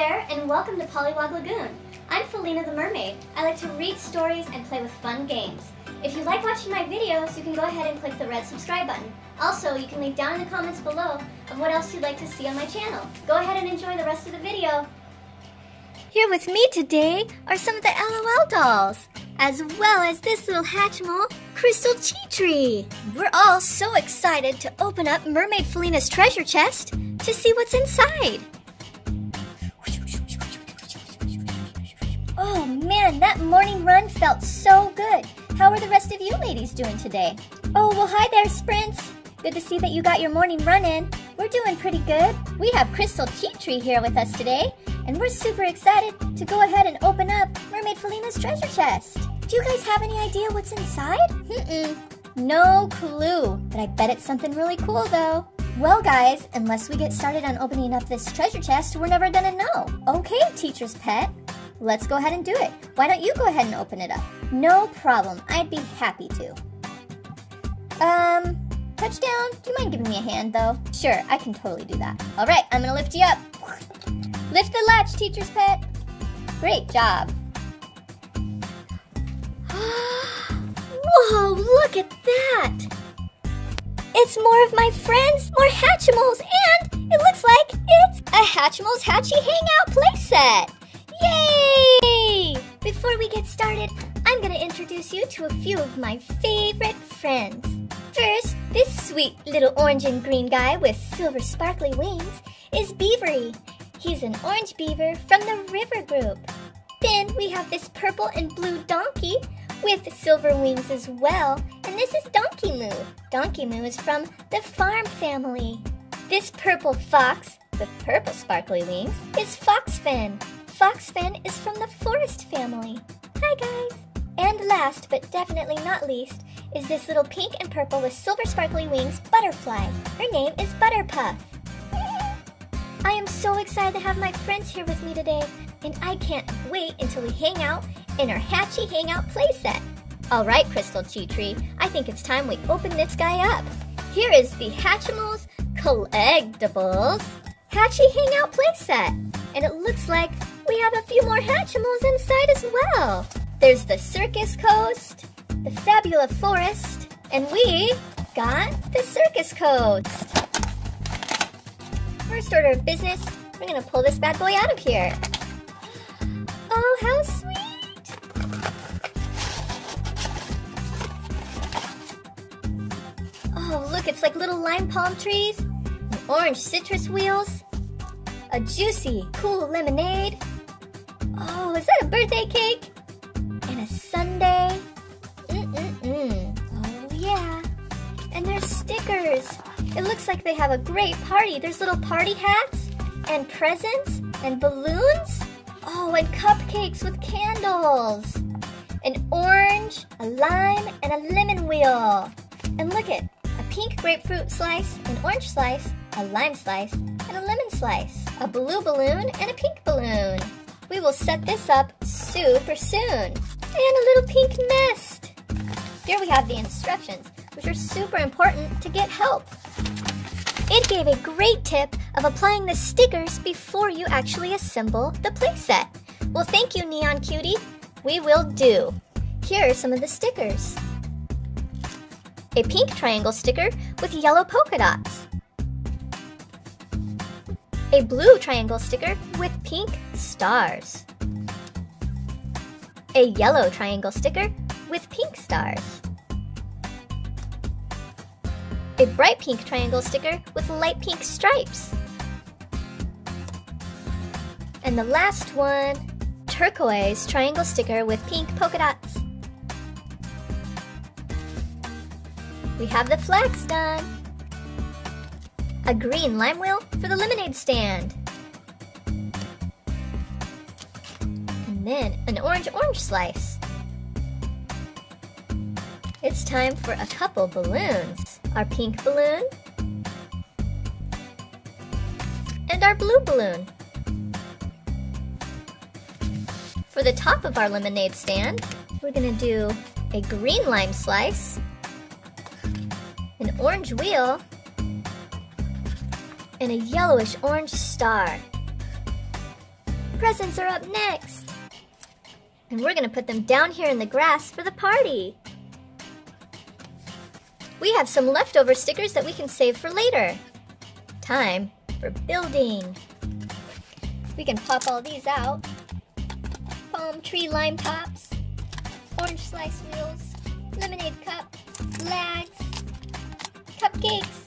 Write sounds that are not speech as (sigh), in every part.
there, and welcome to Pollywog Lagoon. I'm Felina the Mermaid. I like to read stories and play with fun games. If you like watching my videos, you can go ahead and click the red subscribe button. Also, you can leave down in the comments below of what else you'd like to see on my channel. Go ahead and enjoy the rest of the video. Here with me today are some of the LOL dolls, as well as this little Hatchimal, Crystal Cheetree. We're all so excited to open up Mermaid Felina's treasure chest to see what's inside. Oh man, that morning run felt so good. How are the rest of you ladies doing today? Oh, well, hi there, Sprints. Good to see that you got your morning run in. We're doing pretty good. We have Crystal Cheetree here with us today, and we're super excited to go ahead and open up Mermaid Felina's treasure chest. Do you guys have any idea what's inside? Mm-mm. No clue, but I bet it's something really cool though. Well guys, unless we get started on opening up this treasure chest, we're never gonna know. Okay, teacher's pet, let's go ahead and do it. Why don't you go ahead and open it up? No problem, I'd be happy to. Um, touchdown, do you mind giving me a hand though? Sure, I can totally do that. All right, I'm gonna lift you up. Lift the latch, teacher's pet. Great job. (gasps) Whoa, look at that! It's more of my friends, more Hatchimals, and it looks like it's a Hatchimals Hatchy Hangout playset! Yay! Before we get started, I'm gonna introduce you to a few of my favorite friends. First, this sweet little orange and green guy with silver sparkly wings is Beavery. He's an orange beaver from the River Group. Then we have this purple and blue donkey with silver wings as well, and this is Donkey Moo. Donkey Moo is from the farm family. This purple fox with purple sparkly wings is Foxfin. Foxfin is from the forest family. Hi guys! And last but definitely not least is this little pink and purple with silver sparkly wings butterfly. Her name is Butterpuff. I am so excited to have my friends here with me today, and I can't wait until we hang out in our Hatchy Hangout playset. All right, Crystal Cheetree, I think it's time we open this guy up. Here is the Hatchimals Collectibles Hatchy Hangout playset, and it looks like we have a few more Hatchimals inside as well. There's the Circus Coast, the Fabula Forest, and we got the Circus Coast. First order of business, we're gonna pull this bad boy out of here. Oh, how sweet! Oh, look, it's like little lime palm trees, orange citrus wheels, a juicy, cool lemonade. Is that a birthday cake? And a sundae. Mm-mm-mm. Oh, yeah. And there's stickers. It looks like they have a great party. There's little party hats and presents and balloons. Oh, and cupcakes with candles. An orange, a lime, and a lemon wheel. And look at a pink grapefruit slice, an orange slice, a lime slice, and a lemon slice. A blue balloon and a pink balloon. We will set this up super soon. And a little pink nest. Here we have the instructions, which are super important to get help. It gave a great tip of applying the stickers before you actually assemble the playset. Well, thank you, Neon QT. We will do. Here are some of the stickers. A pink triangle sticker with yellow polka dots. A blue triangle sticker with pink stars. A yellow triangle sticker with pink stars. A bright pink triangle sticker with light pink stripes. And the last one, turquoise triangle sticker with pink polka dots. We have the flags done. A green lime wheel for the lemonade stand. And then an orange orange slice. It's time for a couple balloons. Our pink balloon and our blue balloon. For the top of our lemonade stand, we're gonna do a green lime slice, an orange wheel, and a yellowish orange star. presents are up next. And we're gonna put them down here in the grass for the party. We have some leftover stickers that we can save for later. Time for building. We can pop all these out. Palm tree lime tops, orange slice wheels, lemonade cup, flags, cupcakes,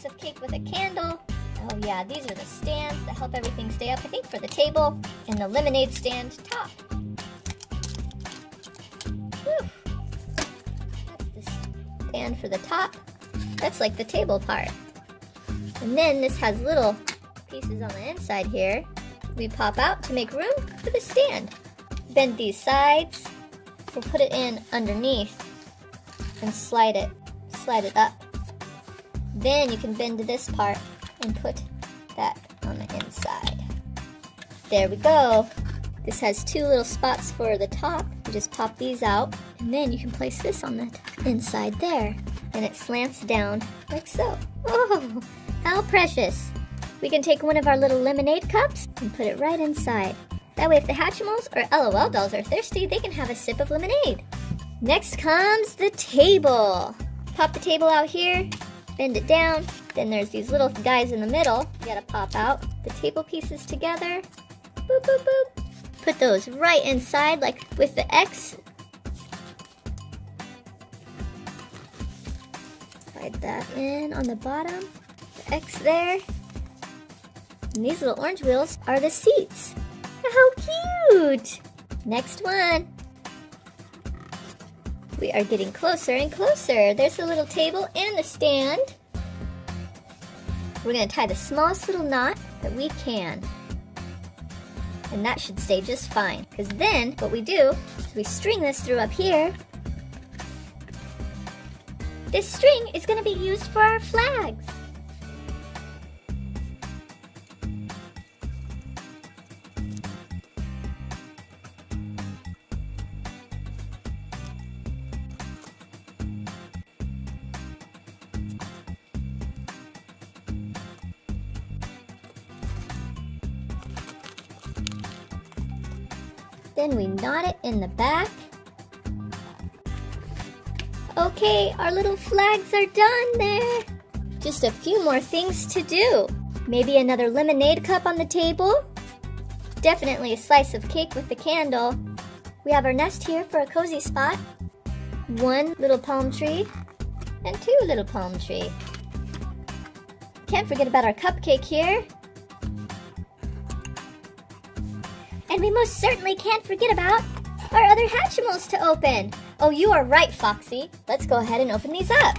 slice of cake with a candle. Oh yeah, these are the stands that help everything stay up, I think, for the table, and the lemonade stand top. Whew. That's the stand for the top. That's like the table part. And then this has little pieces on the inside here. We pop out to make room for the stand. Bend these sides. We'll put it in underneath and slide it, slide it up. Then you can bend this part and put that on the inside. There we go. This has two little spots for the top. You just pop these out, and then you can place this on the inside there. And it slants down like so. Oh, how precious. We can take one of our little lemonade cups and put it right inside. That way if the Hatchimals or LOL dolls are thirsty, they can have a sip of lemonade. Next comes the table. Pop the table out here, bend it down. Then there's these little guys in the middle. You gotta pop out the table pieces together. Boop, boop, boop. Put those right inside, like with the X. Slide that in on the bottom. The X there. And these little orange wheels are the seats. How cute! Next one. We are getting closer and closer. There's the little table and the stand. We're gonna tie the smallest little knot that we can. And that should stay just fine. Because then, what we do is we string this through up here. This string is gonna be used for our flags. Then we knot it in the back. Okay, our little flags are done there. Just a few more things to do. Maybe another lemonade cup on the table. Definitely a slice of cake with the candle. We have our nest here for a cozy spot. One little palm tree and two little palm tree. Can't forget about our cupcake here. And we most certainly can't forget about our other Hatchimals to open. Oh, you are right, Foxy. Let's go ahead and open these up.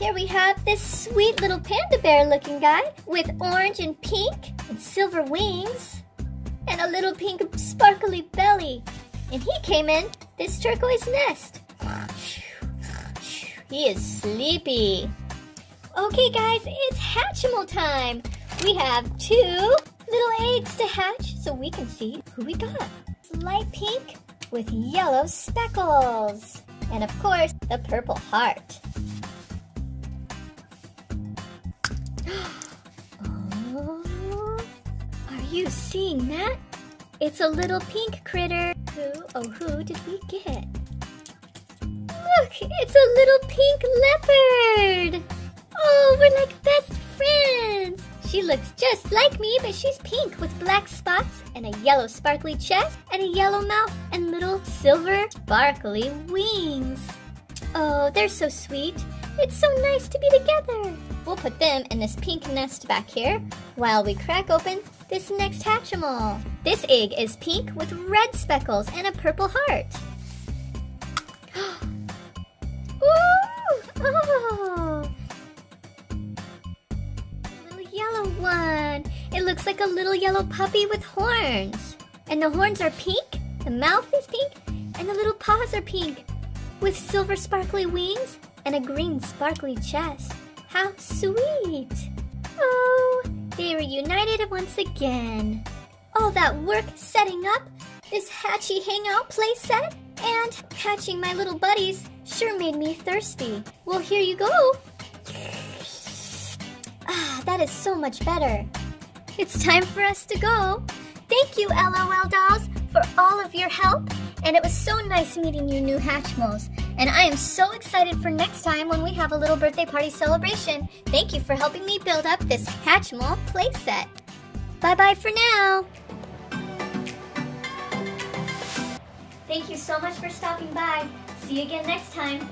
Here we have this sweet little panda bear looking guy with orange and pink and silver wings and a little pink sparkly belly. And he came in this turquoise nest. He is sleepy. Okay guys, it's Hatchimal time. We have two little eggs to hatch so we can see who we got. Light pink with yellow speckles. And of course, the purple heart. (gasps) are you seeing that? It's a little pink critter. Who, oh who did we get? Look, it's a little pink leopard. Oh, we're like best friends. She looks just like me, but she's pink with black spots and a yellow sparkly chest and a yellow mouth and little silver sparkly wings. Oh, they're so sweet. It's so nice to be together. We'll put them in this pink nest back here while we crack open this next Hatchimal. This egg is pink with red speckles and a purple heart. Looks like a little yellow puppy with horns. And the horns are pink, the mouth is pink, and the little paws are pink. With silver sparkly wings and a green sparkly chest. How sweet! Oh, they reunited once again. All that work setting up this Hatchy Hangout playset and hatching my little buddies sure made me thirsty. Well, here you go. Ah, that is so much better. It's time for us to go. Thank you, LOL Dolls, for all of your help. And it was so nice meeting you new Hatchimals. And I am so excited for next time when we have a little birthday party celebration. Thank you for helping me build up this Hatchimal playset. Bye-bye for now. Thank you so much for stopping by. See you again next time.